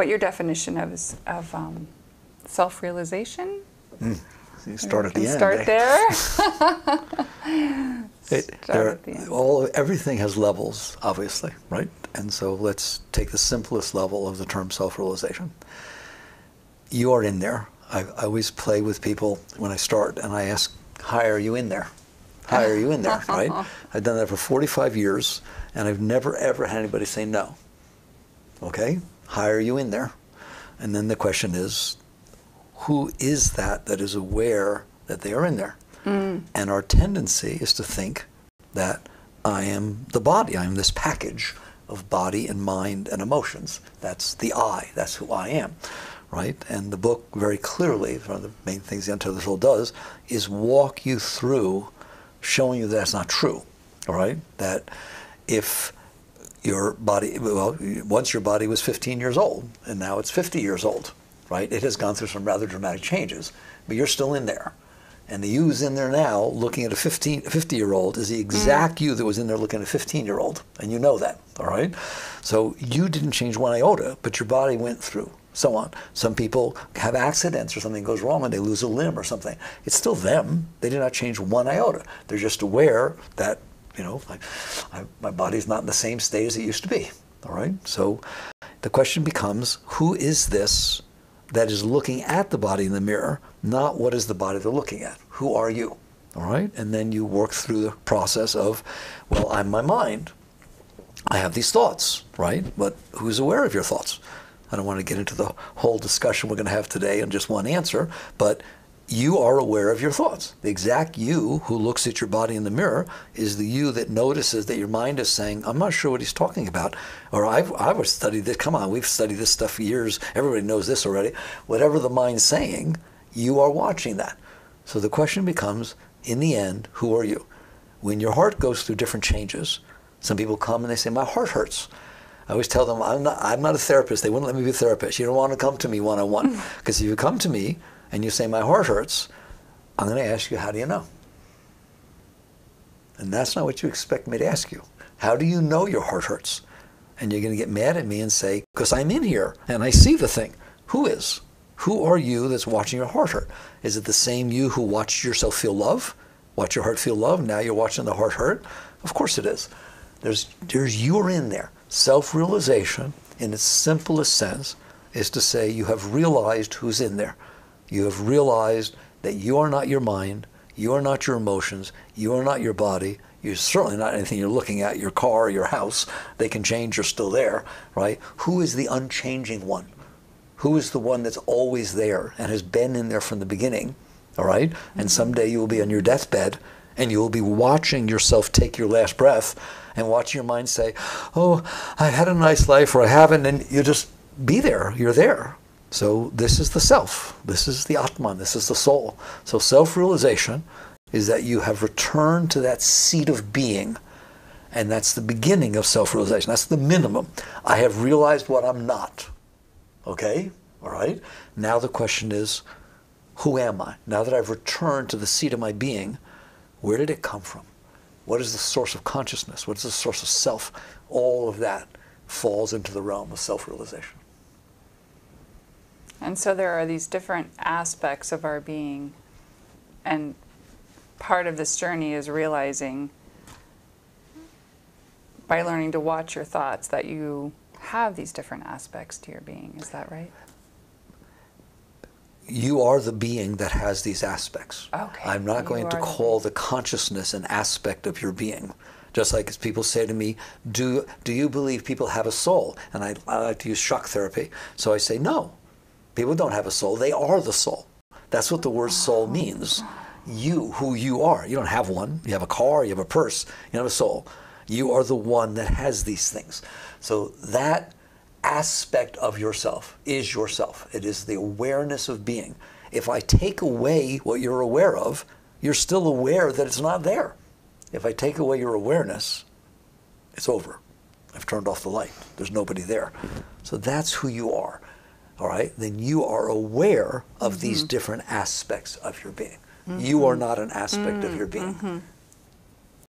what your definition of is of um, self-realization. Mm. So you start at the end. Start eh? there. It, Start there, at the end. all everything has levels, obviously, right? And so let's take the simplest level of the term self-realization. You are in there. I, I always play with people when I start, and I ask, "Hi, are you in there? Hi, are you in there?" right? I've done that for 45 years, and I've never ever had anybody say no. Okay, hi, are you in there? And then the question is, who is that that is aware that they are in there? Mm. And our tendency is to think that I am the body. I am this package of body and mind and emotions. That's the I. That's who I am, right? And the book very clearly, one of the main things the Untethered Soul does, is walk you through showing you that that's not true, all right? That if your body, well, once your body was 15 years old, and now it's 50 years old, right? It has gone through some rather dramatic changes, but you're still in there. And the you who's in there now looking at a 15, 50 year old is the mm. exact you that was in there looking at a 15 year old. And you know that, all right? So you didn't change one iota, but your body went through, so on. Some people have accidents or something goes wrong and they lose a limb or something. It's still them. They did not change one iota. They're just aware that, you know, I, I, my body's not in the same state as it used to be, all right? So the question becomes who is this that is looking at the body in the mirror, not what is the body they're looking at. Who are you? All right? And then you work through the process of, well, I'm my mind. I have these thoughts, right? But who's aware of your thoughts? I don't want to get into the whole discussion we're going to have today in just one answer, but you are aware of your thoughts. The exact you who looks at your body in the mirror is the you that notices that your mind is saying, I'm not sure what he's talking about. Or I've, I've studied this. Come on, we've studied this stuff for years. Everybody knows this already. Whatever the mind's saying, you are watching that. So the question becomes, in the end, who are you? When your heart goes through different changes, some people come and they say, my heart hurts. I always tell them, I'm not, I'm not a therapist. They wouldn't let me be a therapist. You don't want to come to me one-on-one. Mm. Because if you come to me, and you say, My heart hurts, I'm going to ask you, How do you know? And that's not what you expect me to ask you. How do you know your heart hurts? And you're going to get mad at me and say, Because I'm in here and I see the thing. Who is? Who are you that's watching your heart hurt? Is it the same you who watched yourself feel love? Watch your heart feel love? Now you're watching the heart hurt? Of course it is. There's, there's you're in there. Self realization, in its simplest sense, is to say you have realized who's in there. You have realized that you are not your mind, you are not your emotions, you are not your body, you're certainly not anything you're looking at, your car, your house. They can change, you're still there, right? Who is the unchanging one? Who is the one that's always there and has been in there from the beginning, all right? And mm-hmm. someday you will be on your deathbed and you will be watching yourself take your last breath and watching your mind say, oh, I had a nice life or I haven't, and you just be there, you're there. So this is the self. This is the Atman. This is the soul. So self-realization is that you have returned to that seat of being. And that's the beginning of self-realization. That's the minimum. I have realized what I'm not. Okay? All right? Now the question is, who am I? Now that I've returned to the seat of my being, where did it come from? What is the source of consciousness? What is the source of self? All of that falls into the realm of self-realization. And so there are these different aspects of our being. And part of this journey is realizing by learning to watch your thoughts that you have these different aspects to your being. Is that right? You are the being that has these aspects. Okay. I'm not You going to are the call the consciousness an aspect of your being. Just like as people say to me, do, do you believe people have a soul? And I, I like to use shock therapy. So I say, no. People don't have a soul. They are the soul. That's what the word soul means. You, who you are. You don't have one. You have a car, you have a purse, you have a soul. You are the one that has these things. So that aspect of yourself is yourself. It is the awareness of being. If I take away what you're aware of, you're still aware that it's not there. If I take away your awareness, it's over. I've turned off the light. There's nobody there. So that's who you are. All right? Then you are aware of these mm-hmm. different aspects of your being. Mm-hmm. You are not an aspect of your mm-hmm. being.